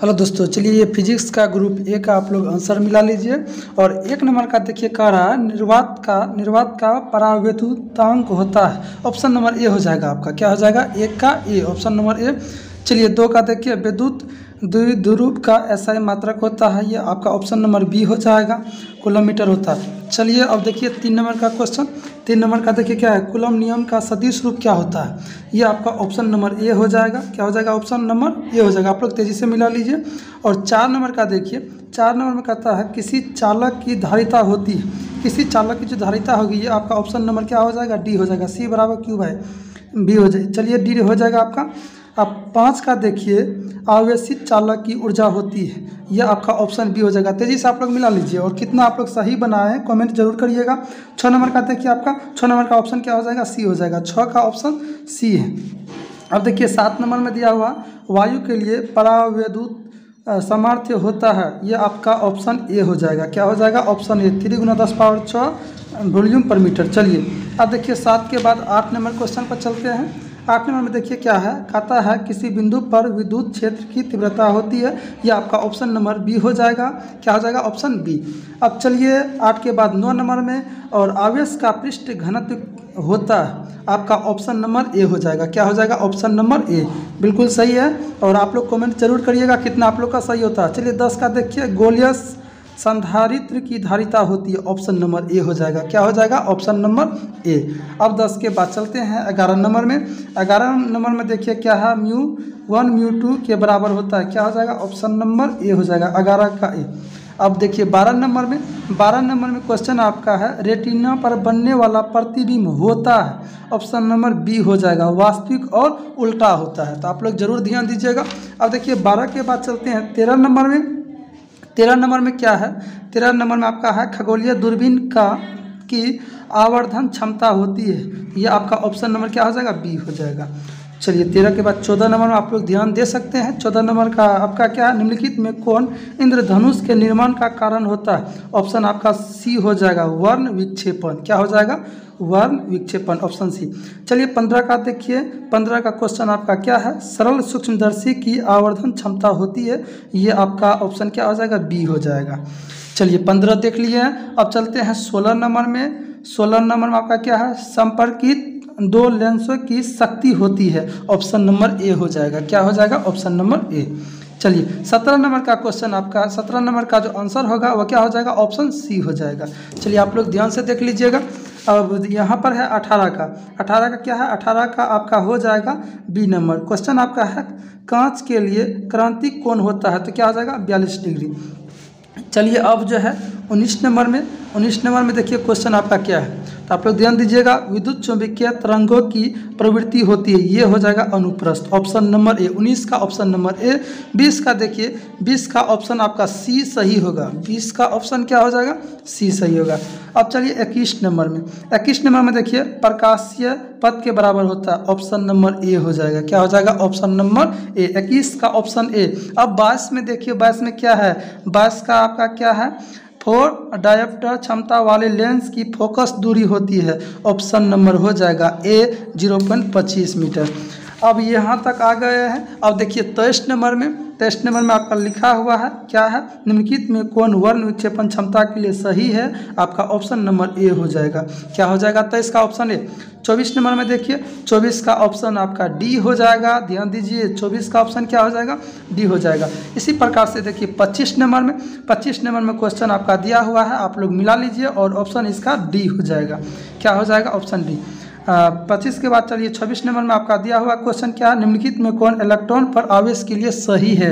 Hello दोस्तों, चलिए ये फिजिक्स का ग्रुप ए का आप लोग आंसर मिला लीजिए। और एक नंबर का देखिए कह रहा है निर्वात का निर्वात का परावेतुतांक होता है। ऑप्शन नंबर ए हो जाएगा आपका। क्या हो जाएगा? एक का ए। ऑप्शन नंबर ए चलिए दो का देखिए, विद्युत द्विध्रुव का ऐसा मात्रक होता है, ये आपका ऑप्शन नंबर बी हो जाएगा किलोमीटर होता है। चलिए अब देखिए तीन नंबर का क्वेश्चन तीन नंबर का देखिए क्या है, कुलम नियम का सदिश रूप क्या होता है? ये आपका ऑप्शन नंबर ए हो जाएगा, क्या हो जाएगा ऑप्शन नंबर ए हो जाएगा, आप लोग तेज़ी से मिला लीजिए। और चार नंबर का देखिए, चार नंबर में कहता है, किसी चालक की धारिता होती है, किसी चालक की जो धारिता होगी, ये आपका ऑप्शन नंबर क्या हो जाएगा डी हो जाएगा सी बराबर क्यूब है बी हो जाए, चलिए डी हो जाएगा आपका। अब पाँच का देखिए आवेशित चालक की ऊर्जा होती है। यह आपका ऑप्शन बी हो जाएगा। तेज़ी से आप लोग मिला लीजिए और कितना आप लोग सही बनाए हैं कमेंट ज़रूर करिएगा। छः नंबर का देखिए आपका छः नंबर का ऑप्शन क्या हो जाएगा? सी हो जाएगा। छः का ऑप्शन सी है। अब देखिए, सात नंबर में दिया हुआ, वायु के लिए परावैद्युत सामर्थ्य होता है। यह आपका ऑप्शन ए हो जाएगा। क्या हो जाएगा? ऑप्शन ए थ्री गुना दस पावर छः वॉल्यूम पर मीटर चलिए, अब देखिए, सात के बाद आठ नंबर क्वेश्चन पर चलते हैं। आठ नंबर में देखिए क्या है? कहता है, किसी बिंदु पर विद्युत क्षेत्र की तीव्रता होती है, यह आपका ऑप्शन नंबर बी हो जाएगा। क्या हो जाएगा? ऑप्शन बी अब चलिए आठ के बाद नौ नंबर में, और आवेश का पृष्ठ घनत्व होता है, आपका ऑप्शन नंबर ए हो जाएगा। क्या हो जाएगा? ऑप्शन नंबर ए बिल्कुल सही है, और आप लोग कमेंट ज़रूर करिएगा कितना आप लोग का सही होता है। चलिए दस का देखिए गोलियस संधारित्र की धारिता होती है ऑप्शन नंबर ए हो जाएगा। क्या हो जाएगा? ऑप्शन नंबर ए अब दस के बाद चलते हैं ग्यारह नंबर में। ग्यारह नंबर में देखिए क्या है? म्यू वन म्यू टू के बराबर होता है। क्या हो जाएगा? ऑप्शन नंबर ए हो जाएगा। ग्यारह का ए अब देखिए बारह नंबर में, बारह नंबर में क्वेश्चन आपका है रेटिना पर बनने वाला प्रतिबिंब होता है। ऑप्शन नंबर बी हो जाएगा। वास्तविक और उल्टा होता है। तो आप लोग ज़रूर ध्यान दीजिएगा। अब देखिए बारह के बाद चलते हैं। तेरह नंबर में तेरह नंबर में क्या है? तेरह नंबर में आपका है, खगोलीय दूरबीन का की आवर्धन क्षमता होती है। यह आपका ऑप्शन नंबर क्या हो जाएगा? बी हो जाएगा। चलिए, तेरह के बाद चौदह नंबर में आप लोग ध्यान दे सकते हैं। चौदह नंबर का आपका क्या है? निम्नलिखित में कौन? इंद्रधनुष के निर्माण का कारण होता है। ऑप्शन आपका सी हो जाएगा। वर्ण विक्षेपण। क्या हो जाएगा? वर्ण विक्षेपण ऑप्शन सी। चलिए पंद्रह का देखिए। पंद्रह का क्वेश्चन आपका क्या है? सरल सूक्ष्मदर्शी की आवर्धन क्षमता होती है। ये आपका ऑप्शन क्या हो जाएगा? बी हो जाएगा। चलिए पंद्रह देख लिए हैं। अब चलते हैं सोलह नंबर में। सोलह नंबर में आपका क्या है? संपर्कित दो लेंसों की शक्ति होती है। ऑप्शन नंबर ए हो जाएगा। क्या हो जाएगा? ऑप्शन नंबर ए चलिए सत्रह नंबर का क्वेश्चन आपका सत्रह नंबर का जो आंसर होगा वह क्या हो जाएगा? ऑप्शन सी हो जाएगा। चलिए आप लोग ध्यान से देख लीजिएगा। अब यहाँ पर है अठारह का। अठारह का क्या है? अठारह का आपका हो जाएगा बी नंबर क्वेश्चन आपका है, कांच के लिए क्रांति कौन होता है? तो क्या हो जाएगा? बयालीस डिग्री। चलिए अब जो है उन्नीस नंबर में, उन्नीस नंबर में देखिए क्वेश्चन आपका क्या है? तो आप लोग ध्यान दीजिएगा, विद्युत चुंबकीय तरंगों की प्रवृत्ति होती है, ये हो जाएगा अनुप्रस्थ। ऑप्शन नंबर ए उन्नीस का ऑप्शन नंबर ए बीस का देखिए, बीस का ऑप्शन आपका सी सही होगा। बीस का ऑप्शन क्या हो जाएगा? सी सही होगा। अब चलिए इक्कीस नंबर में। इक्कीस नंबर में देखिए, प्रकाशीय पद के बराबर होता है। ऑप्शन नंबर ए हो जाएगा। क्या हो जाएगा? ऑप्शन नंबर ए इक्कीस का ऑप्शन ए अब बाईस में देखिए, बाईस में क्या है? बाईस का आपका क्या है? फोर डायप्टर क्षमता वाले लेंस की फोकस दूरी होती है। ऑप्शन नंबर हो जाएगा ए ज़ीरो पॉइंट पच्चीस मीटर अब यहाँ तक आ गए हैं। अब देखिए, तेईस नंबर में, तेईस नंबर में आपका लिखा हुआ है, क्या है? निम्नलिखित में कौन वर्ण विक्षेपण क्षमता के लिए सही है? आपका ऑप्शन नंबर ए हो जाएगा। क्या हो जाएगा? तेईस का ऑप्शन ए चौबीस नंबर में देखिए, चौबीस का ऑप्शन आपका डी हो जाएगा। ध्यान दीजिए, चौबीस का ऑप्शन क्या हो जाएगा? डी हो जाएगा। इसी प्रकार से देखिए, पच्चीस नंबर में, पच्चीस नंबर में क्वेश्चन आपका दिया हुआ है। आप लोग मिला लीजिए और ऑप्शन इसका डी हो जाएगा। क्या हो जाएगा? ऑप्शन डी पच्चीस के बाद चलिए छब्बीस नंबर में आपका दिया हुआ क्वेश्चन क्या है? निम्नलिखित में कौन इलेक्ट्रॉन पर आवेश के लिए सही है?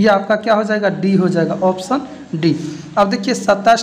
ये आपका क्या हो जाएगा? डी हो जाएगा। ऑप्शन डी अब देखिए सत्ताईस